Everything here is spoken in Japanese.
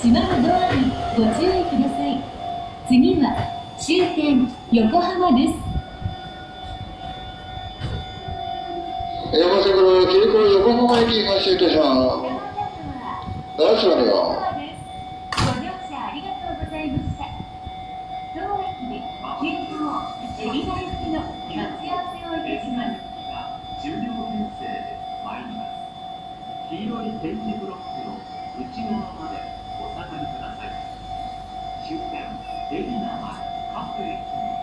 スマホドアにご注意ください。次は終点横浜です。山瀬から横浜駅発車いた。します。ナイスだよ黄色い点字ブロックの内側まで。海老名は各駅